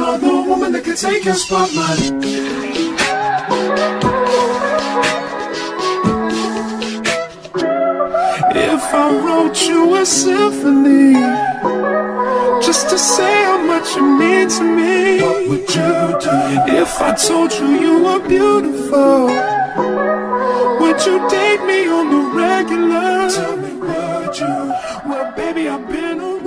another woman that could take your spotlight. If I wrote you a symphony Just to say how much you mean to me What would you do? If I told you you were beautiful Would you date me on the regular? Tell me would you? Well baby I've been around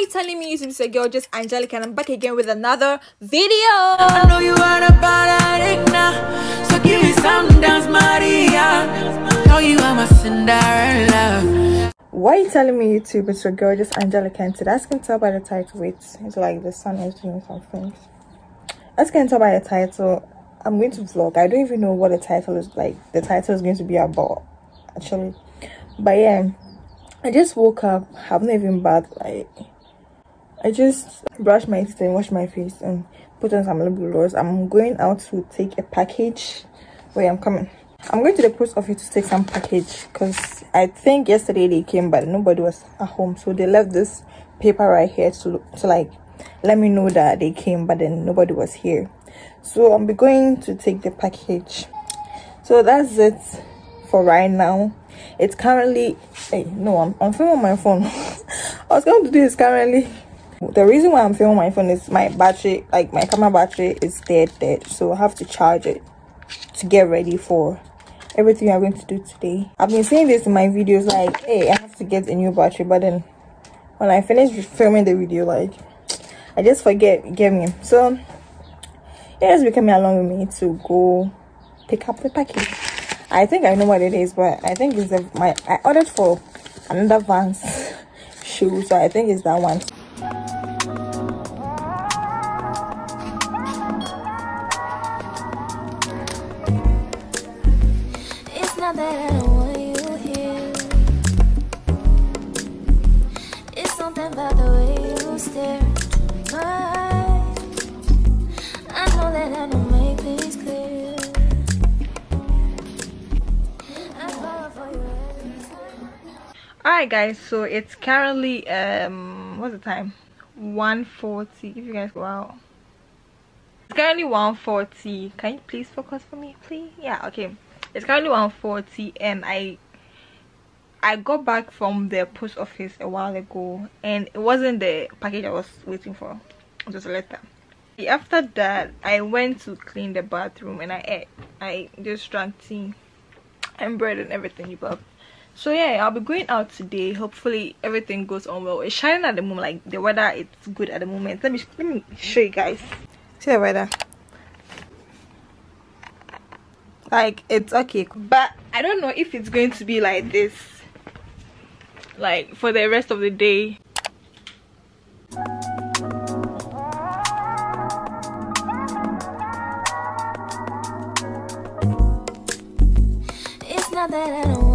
you telling me YouTube is a girl just Angelica and I'm back again with another video? I know you are about addict now. So give me some dance, Maria. Know you are my Cinderella. Why are you telling me YouTube is a girl just Angelica and today as you can tell by the title it's, it's like the sun is doing some things. As can tell by the title, I'm going to vlog. I don't even know what the title is like. The title is going to be about actually. But yeah, I just woke up, I haven't even bathed like I just brushed my teeth and washed my face and put on some lip gloss. I'm going out to take a package. Wait, I'm coming. I'm going to the post office to take some package because I think yesterday they came but nobody was at home. So they left this paper right here to, to like let me know that they came but then nobody was here. So I'm going to take the package. So that's it for right now. It's currently hey no I'm, I'm filming my phone. I was going to do this currently the reason why i'm filming my phone is my battery like my camera battery is dead dead. So i have to charge it to get ready for everything i'm going to do today. I've been saying this in my videos like hey i have to get a new battery. But then when i finish filming the video like i just forget get me? So yeah just be coming along with me to go pick up the package. I think i know what it is but i think it's a, my i ordered for another vans shoe so i think it's that one Alright guys, so it's currently um what's the time? 140 if you guys go out. It's currently 140. Can you please focus for me, please? Yeah, okay. It's currently 140 and I I got back from the post office a while ago and it wasn't the package I was waiting for. Was a letter. After that I went to clean the bathroom and I ate I just drank tea and bread and everything you love so yeah i'll be going out today. Hopefully everything goes on well. It's shining at the moment like the weather it's good at the moment. Let me let me show you guys. See the weather? Like it's okay but i don't know if it's going to be like this like for the rest of the day. It's not that I don't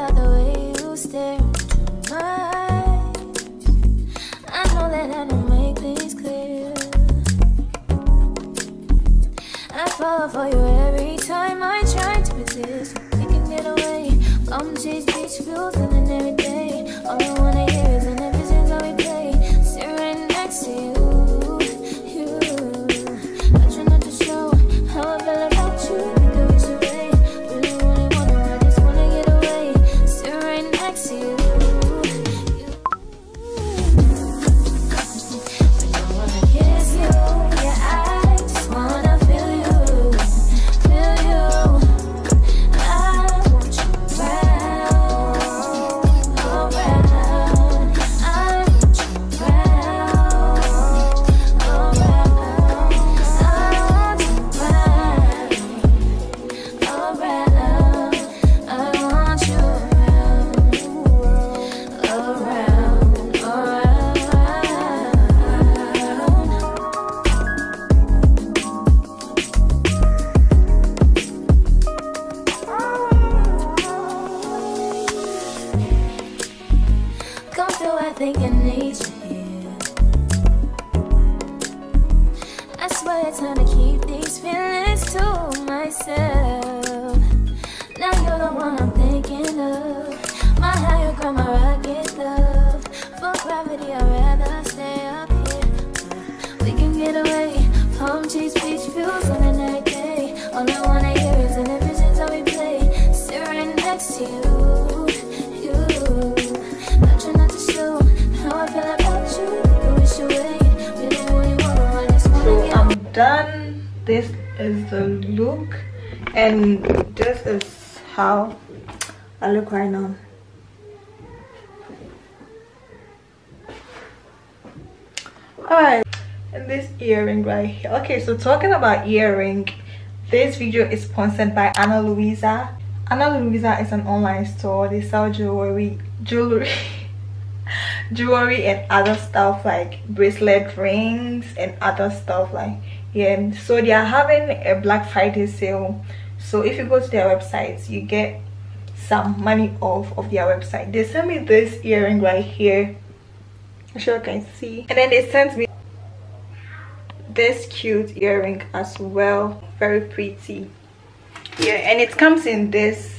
About the way you stare into my eyes. I know that I don't make things clear. I fall for you All I wanna hear is the visions that we play. Sit right next to you, you. I try not to show how I feel about you. You wish away, really, really wanna. I wanna so i'm done this is the look and this is how i look right now all right and this earring right here okay so talking about earring this video is sponsored by Ana Luisa. Ana Luisa is an online store. They sell jewelry, jewelry, jewelry and other stuff like bracelet rings and other stuff like yeah. So they are having a Black Friday sale. So if you go to their website, you get some money off of their website. They sent me this earring right here. I'm sure you can see. And then they sent me this cute earring as well. Very pretty. Yeah and it comes in this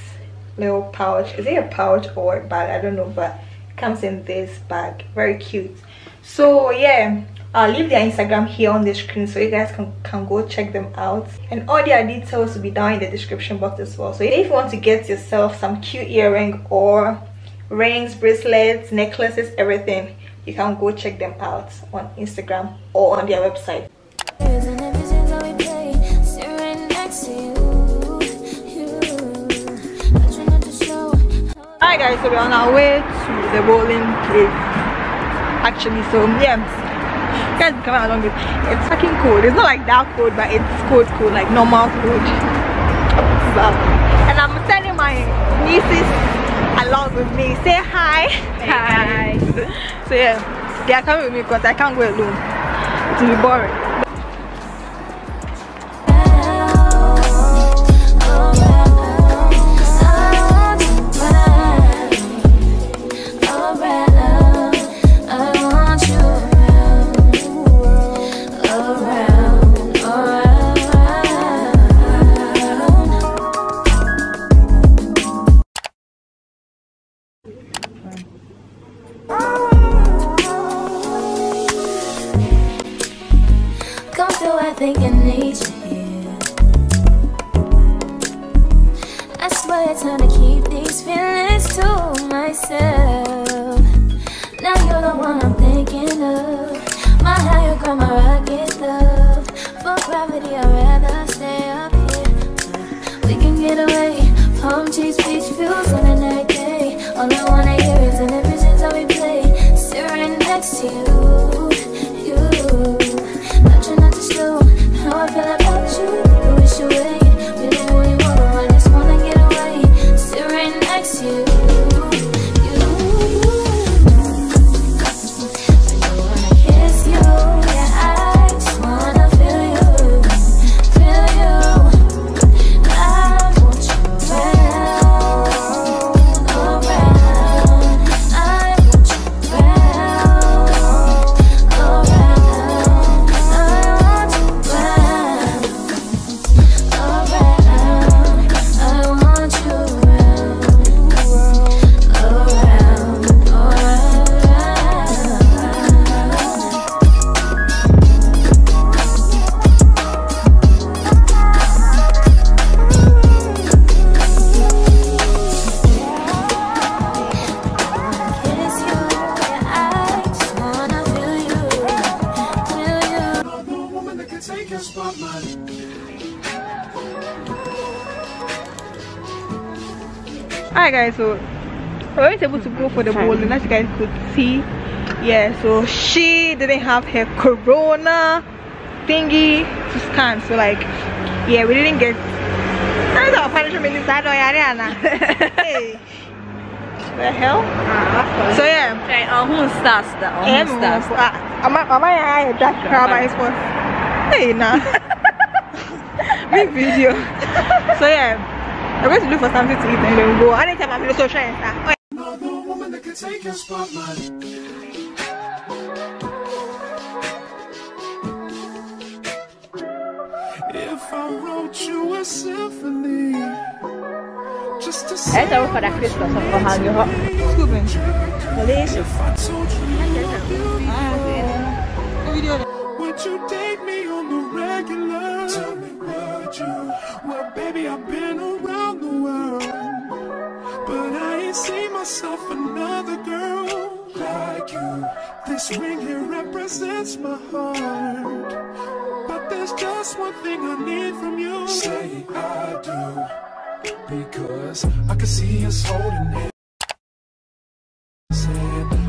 little pouch. Is it a pouch or a bag? I don't know but it comes in this bag. Very cute. So yeah i'll leave their instagram here on the screen so you guys can, can go check them out. And all their details will be down in the description box as well. So if you want to get yourself some cute earring or rings bracelets necklaces everything you can go check them out on instagram or on their website Here's an visions that we play. Sit right next to you, you. I try not to show how Hi guys, so we're on our way to the bowling place. Actually, so yeah, guys, come along with. It's fucking cold. It's not like that cold, but it's cold, cold, like normal cold. But, and I'm sending my nieces along with me. Say hi. Hi. So yeah, they are coming with me because I can't go alone. It will be boring. Come through, I think I need you here. I swear it's hard to keep these feelings to myself. Now you're the one I'm thinking of. My higher ground, my rocket love. For gravity, I'd rather stay up here. We can get away. Palm trees, beach views on guys, so we weren't able to go for the bowling as you guys could see. Yeah, so she didn't have her corona thingy to scan. So like yeah, we didn't get that's our punishment is that Ariana. hey. The hell? So yeah. Okay, uh, who starts that? Uh, who starts that? Mama, mama, ya Jack Crab is for. Hey, nah. Big video. So yeah, we're going to look for something to eat and then we'll go. Anytime I'm in social and stuff. Oh, No, no woman that can take your spotlight. If I wrote you a symphony, just to say Essa eu vou fazer Christmas of myself another girl like you. This ring here represents my heart, but there's just one thing I need from you. Say I do, because I can see us holding hands.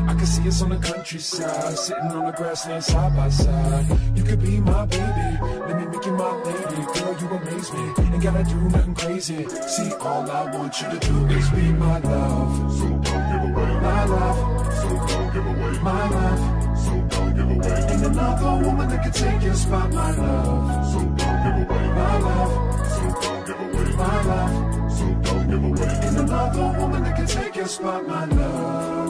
I can see us on the countryside, sitting on the grassland side by side. You could be my baby, let me make you my lady. Girl, you amaze me, ain't gotta do nothing crazy. See, all I want you to do is be my love. Away my love. So don't give away my love. So don't give away. Ain't another woman that can take your spot, my love. So don't give away my love. So don't give away my love. So don't give away. Ain't another woman that can take your spot, my love.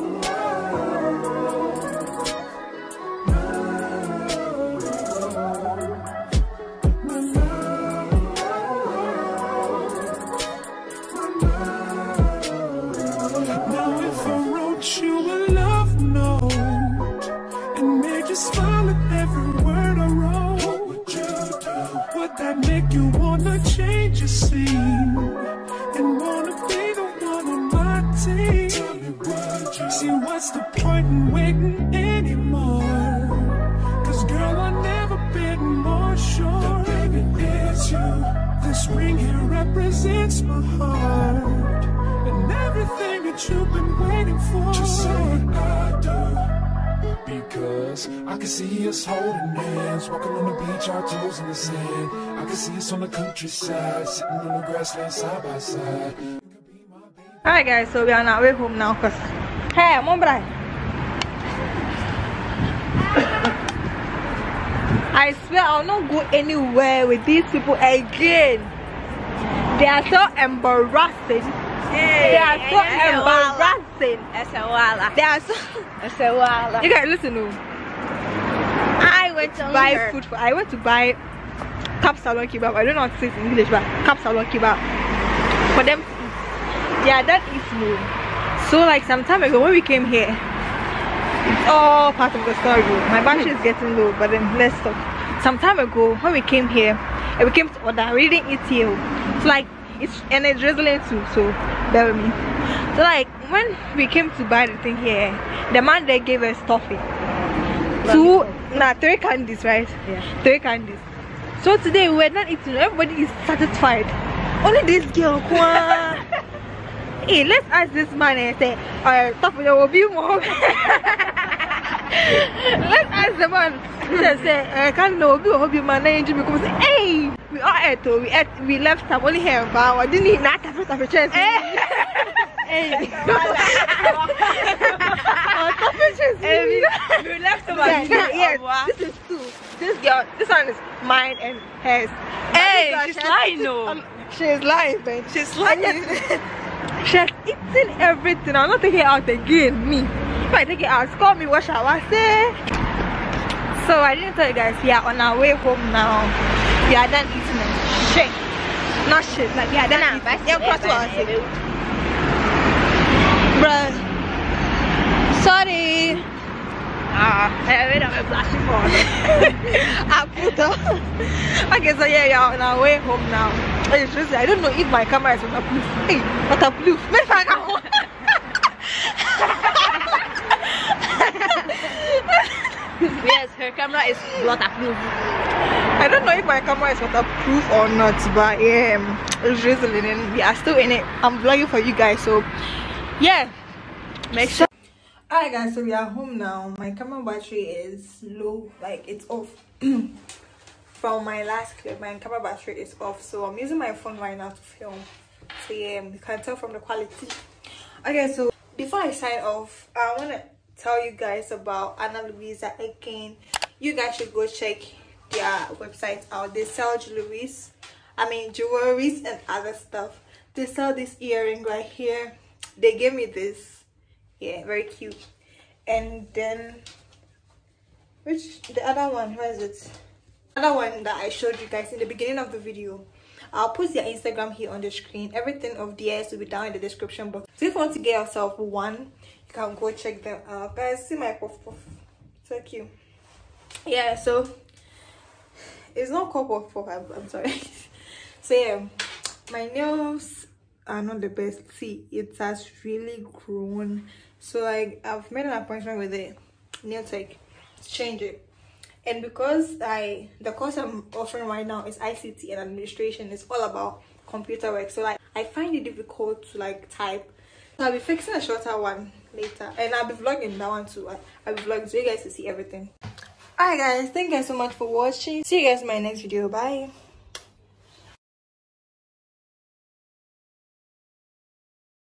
This ring here represents my heart and everything that you've been waiting for. Just say I do. Because I can see us holding hands, walking on the beach, our toes in the sand. I can see us on the countryside, sitting on the grassland side by side. Alright guys, so we are on our way home now cause Hey, I'm on bride. I swear I'll not go anywhere with these people again. They are so embarrassing. They are so embarrassing. They are so. You guys listen. No. I went to buy hurt. food for. I went to buy kapsalon kebab. I don't know how to say it in English, but kapsalon kebab for them. Yeah, that is no. So like some time ago when we came here, it's all part of the story. My battery is getting low, but then let's talk. Some time ago when we came here, and we came to order. We didn't eat here. It's like it's and it's drizzling too. So bear with me. So like when we came to buy the thing here, the man they gave us toffee. Two, nah, three candies, right? Yeah. Three candies. So today we're not eating. Everybody is satisfied. Only this girl. kwa. hey, let's ask this man and say, uh, toffee there will be more. let's ask the man. Let's say, I can't know. Be a man. Jimmy come say, hey, we all ate. We ate. We left some only here, but I didn't eat not toffee toffee chance. Hey. We left over Yeah, video yeah, of what? this is two. This girl, this one is mine and hers. Hey, she's lying, she- no. She's lying, man. She's And yet, she has eaten everything. I'm not taking out again. Me. If I take it out, call me what shall I say? So I didn't tell you guys, we are on our way home now. We are done eating and shit. Not shit, like we are done eating. Yeah, cross what. Bruh. Sorry. Ah, I made up a blushing for I put up. okay, so yeah, yeah, on our way home now. I don't know if my camera is waterproof. Hey, waterproof. Maybe I can. Yes, her camera is waterproof. I don't know if my camera is waterproof or not, but yeah, it's drizzling and we are still in it. I'm vlogging for you guys, so yeah, make sure. Alright, guys, so we are home now. My camera battery is low, like it's off. From my last clip, my camera battery is off, so I'm using my phone right now to film. So yeah, you can tell from the quality. Okay, so before I sign off, I want to tell you guys about Ana Luisa again. You guys should go check their website out. They sell jewelries, I mean jewelries and other stuff. They sell this earring right here. They gave me this. Yeah, very cute. And then which the other one, where is it? Another one that I showed you guys in the beginning of the video. I'll put their Instagram here on the screen. Everything of theirs will be down in the description box. So if you want to get yourself one, can go check them out. Guys, see my puff puff. So cute. Yeah, so it's not called puff puff. I'm, I'm sorry. so yeah, my nails are not the best. See, it has really grown. So like I've made an appointment with the nail tech to change it and because i the course i'm offering right now is ict and administration it's all about computer work so like i find it difficult to like type so i'll be fixing a shorter one later. And i'll be vlogging that one too. I'll be vlogging so you guys to see everything. All right guys. Thank you guys so much for watching. See you guys in my next video. Bye